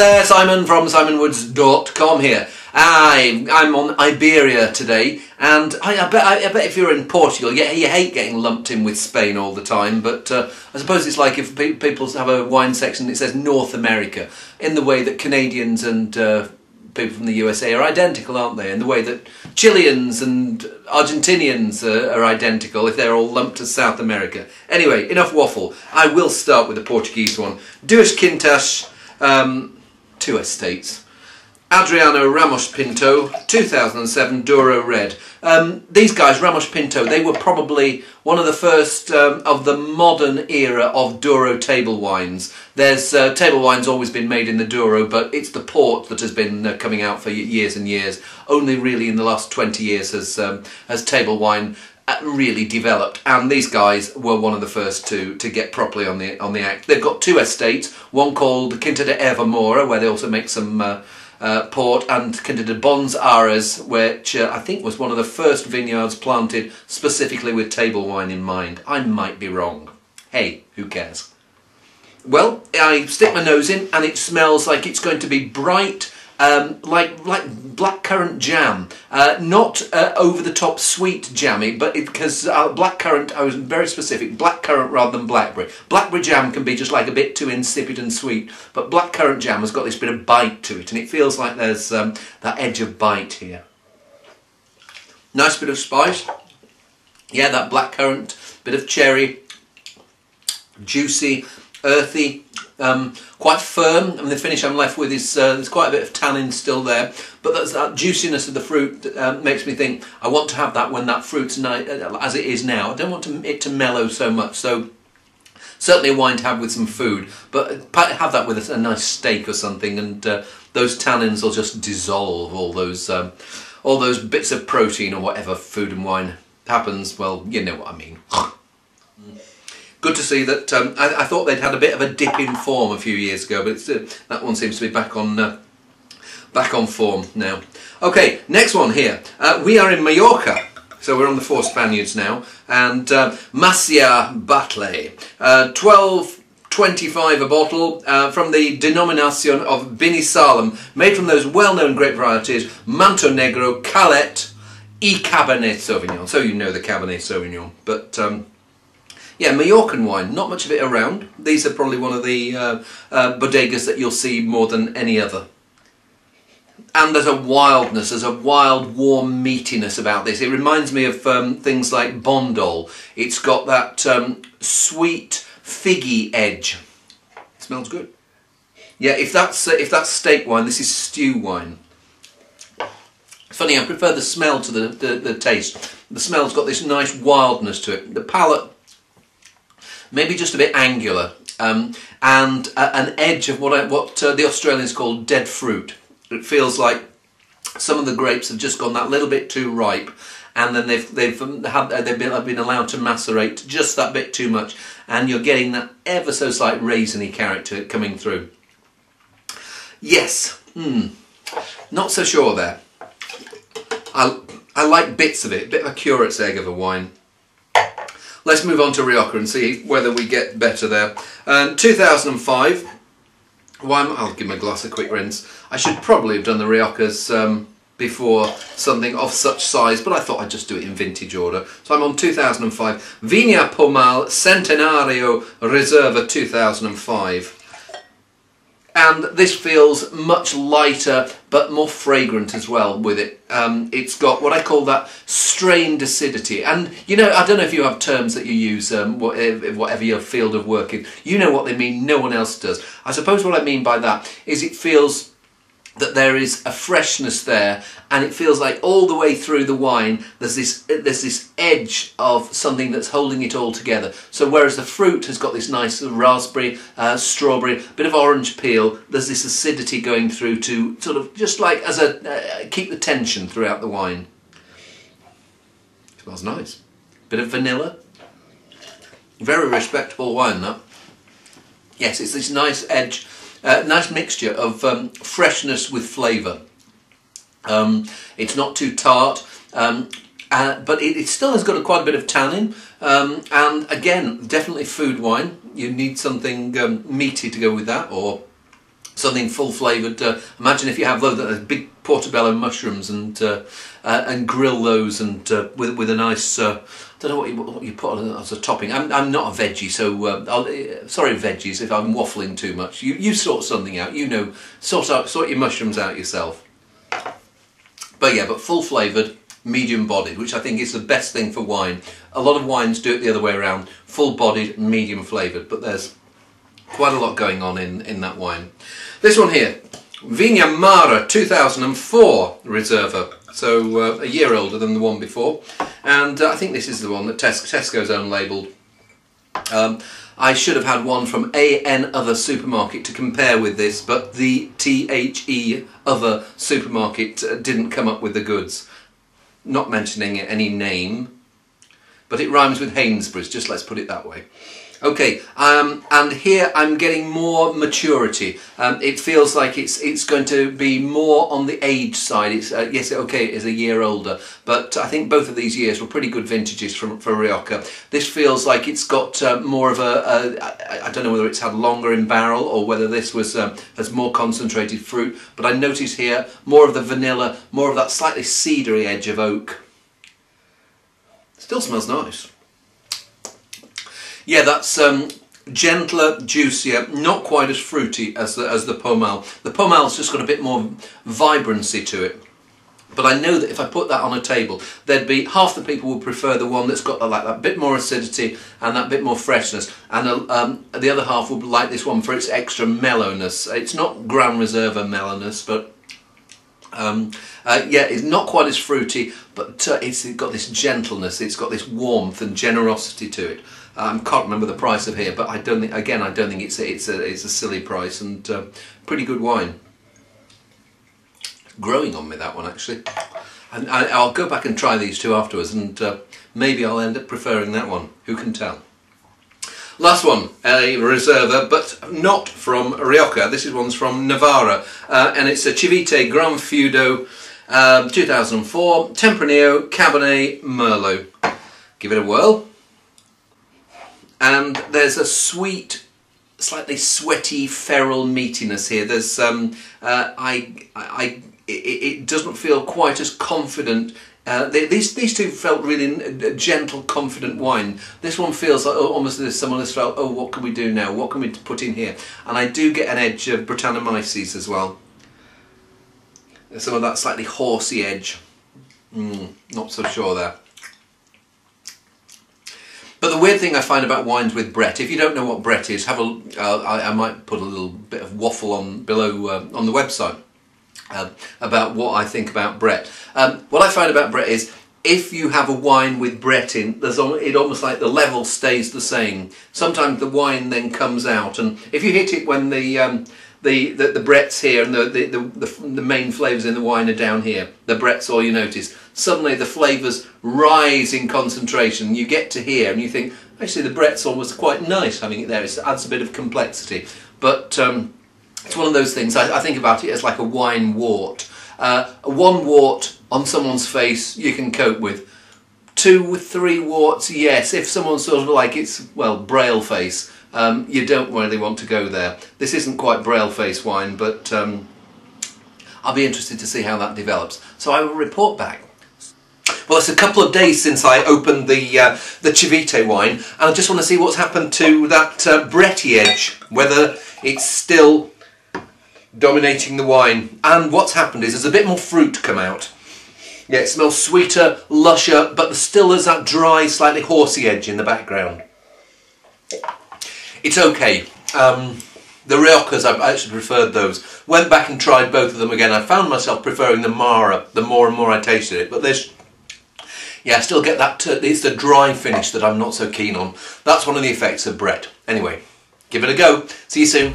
There, Simon from simonwoods.com here. I, I'm on Iberia today, and I, I, bet, I, I bet if you're in Portugal, you, you hate getting lumped in with Spain all the time, but uh, I suppose it's like if pe- people have a wine section that says North America, in the way that Canadians and uh, people from the USA are identical, aren't they? In the way that Chileans and Argentinians are, are identical if they're all lumped as South America. Anyway, enough waffle. I will start with the Portuguese one. Duas Quintas, um, two estates. Adriano Ramos Pinto, 2007 Douro Red. Um, these guys, Ramos Pinto, they were probably one of the first um, of the modern era of Douro table wines. There's uh, table wines always been made in the Douro, but it's the port that has been uh, coming out for years and years. Only really in the last 20 years has um, has table wine really developed. And these guys were one of the first to to get properly on the on the act. They've got two estates one called Quinta de Ervamoira where they also make some uh, uh, port and Quinta de Bons Ares which uh, I think was one of the first vineyards planted specifically with table wine in mind. I might be wrong. Hey who cares? Well I stick my nose in and it smells like it's going to be bright um, like like blackcurrant jam, uh, not uh, over the top sweet jammy, but because uh, blackcurrant, I was very specific, blackcurrant rather than blackberry. Blackberry jam can be just like a bit too insipid and sweet, but blackcurrant jam has got this bit of bite to it, and it feels like there's um, that edge of bite here. Nice bit of spice. Yeah, that blackcurrant, bit of cherry, juicy, earthy, um, quite firm. Mean, the finish I'm left with is uh, there's quite a bit of tannin still there, but that's, that juiciness of the fruit uh, makes me think I want to have that when that fruit's uh, as it is now. I don't want to, it to mellow so much. So certainly a wine to have with some food, but have that with a, a nice steak or something, and uh, those tannins will just dissolve all those um, all those bits of protein or whatever food and wine happens. Well, you know what I mean. Good to see that. Um, I, I, thought they'd had a bit of a dip in form a few years ago, but uh, that one seems to be back on uh, back on form now. Okay, next one here. Uh, we are in Mallorca. So we're on the four Spaniards now, and uh, Macià Batle, uh, 12 25 a bottle uh, from the denomination of Binisalem, made from those well-known grape varieties Manto Negro, Callet, e Cabernet Sauvignon. So you know the Cabernet Sauvignon, but um, yeah, Mallorcan wine, not much of it around. These are probably one of the uh, uh, bodegas that you'll see more than any other. And there's a wildness, there's a wild, warm meatiness about this. It reminds me of um, things like Bandol. It's got that um, sweet, figgy edge. It smells good. Yeah, if that's uh, if that's steak wine, this is stew wine. Funny, I prefer the smell to the, the, the taste. The smell's got this nice wildness to it. The palate maybe just a bit angular, um, and uh, an edge of what I, what uh, the Australians call dead fruit. It feels like some of the grapes have just gone that little bit too ripe, and then they've they've um, had they've been, been allowed to macerate just that bit too much, and you're getting that ever so slight raisiny character coming through. Yes, hmm, not so sure there. I I like bits of it, bit of a curate's egg of a wine. Let's move on to Rioja and see whether we get better there. Um, 2005. Well, I'll give my glass a quick rinse. I should probably have done the Riojas um, before something of such size, but I thought I'd just do it in vintage order. So I'm on 2005. Viña Pomal Centenario Reserva 2005 and this feels much lighter but more fragrant as well with it. Um, it's got what I call that strained acidity and you know I don't know if you have terms that you use um, whatever your field of work is you know what they mean no one else does. I suppose what I mean by that is it feels that there is a freshness there and it feels like all the way through the wine there's this there's this edge of something that's holding it all together. So whereas the fruit has got this nice raspberry uh, strawberry bit of orange peel there's this acidity going through to sort of just like as a uh, keep the tension throughout the wine. Smells nice. Bit of vanilla. Very respectable wine that. Yes it's this nice edge uh, nice mixture of um, freshness with flavour. Um, it's not too tart, um, uh, but it, it, still has got a, quite a bit of tannin. Um, and again, definitely food wine. You need something um, meaty to go with that, or something full flavoured. Uh, imagine if you have of big portobello mushrooms and uh, uh, and grill those and uh, with with a nice. Uh, I don't know what you, what you put on as a topping. I'm, I'm not a veggie, so uh, sorry veggies if I'm waffling too much. You you sort something out. You know, sort out sort your mushrooms out yourself. But yeah, but full flavoured, medium bodied, which I think is the best thing for wine. A lot of wines do it the other way around, full bodied, medium flavoured, but there's quite a lot going on in, in that wine. This one here, Viña Mara 2004 Reserva, so uh, a year older than the one before, and uh, I think this is the one that Tes Tesco's own labelled. Um, I should have had one from AN Other Supermarket to compare with this, but the THE Other Supermarket uh, didn't come up with the goods. Not mentioning any name, but it rhymes with Hainsborough's, just let's put it that way. Okay, um, and here I'm getting more maturity. Um, it feels like it's it's going to be more on the age side. It's uh, yes, okay, it is a year older, but I think both of these years were pretty good vintages from for Rioja. This feels like it's got uh, more of a, a I, don't know whether it's had longer in barrel or whether this was um, has more concentrated fruit. But I notice here more of the vanilla, more of that slightly cedary edge of oak. Still smells nice. Yeah, that's um, gentler, juicier, not quite as fruity as the, as the Pomal. The Pomal's just got a bit more vibrancy to it. But I know that if I put that on a table, there'd be half the people would prefer the one that's got like that bit more acidity and that bit more freshness, and uh, um, the other half would like this one for its extra mellowness. It's not Grand Reserva mellowness, but um, uh, yeah, it's not quite as fruity, but uh, it's got this gentleness, it's got this warmth and generosity to it. I um, can't remember the price of here, but I don't think again I don't think it's a, it's a it's a silly price and uh, pretty good wine. Growing on me that one actually, and I, will go back and try these two afterwards, and uh, maybe I'll end up preferring that one. Who can tell? Last one, a Reserva, but not from Rioja. This is one's from Navarra, uh, and it's a Chivite Gran Feudo um, 2004 Tempranillo Cabernet Merlot. Give it a whirl and there's a sweet slightly sweaty feral meatiness here there's um, uh, I, I it, doesn't feel quite as confident uh, they, these these two felt really gentle, confident wine. This one feels like oh, almost as someone has felt, oh, what can we do now? What can we put in here? And I do get an edge of Brettanomyces as well. Some of that slightly horsey edge. Mm, not so sure there. But the weird thing I find about wines with Brett, if you don't know what Brett is, have a. Uh, I, I might put a little bit of waffle on below uh, on the website uh, about what I think about Brett. Um, what I find about Brett is if you have a wine with Brett in, there's it almost like the level stays the same. Sometimes the wine then comes out, and if you hit it when the um, the, the, the Brett's here and the, the, the, the main flavours in the wine are down here. The Brett's all you notice. Suddenly the flavours rise in concentration. You get to here and you think, actually the Brett's almost quite nice having it there. It adds a bit of complexity. But um, it's one of those things, I, I, think about it as like a wine wart. Uh, one wart on someone's face you can cope with. Two, three warts, yes, if someone's sort of like it's, well, braille face um, you don't really want to go there. This isn't quite braille face wine, but um, I'll be interested to see how that develops. So I will report back. Well, it's a couple of days since I opened the uh, the Chivite wine, and I just want to see what's happened to that uh, Bretty edge, whether it's still dominating the wine. And what's happened is there's a bit more fruit come out. Yeah, it smells sweeter, lusher, but still there's that dry, slightly horsey edge in the background. It's okay. Um, the Riojas, I actually preferred those. Went back and tried both of them again. I found myself preferring the Mara the more and more I tasted it. But this, yeah, I still get that, it's the dry finish that I'm not so keen on. That's one of the effects of Brett. Anyway, give it a go. See you soon.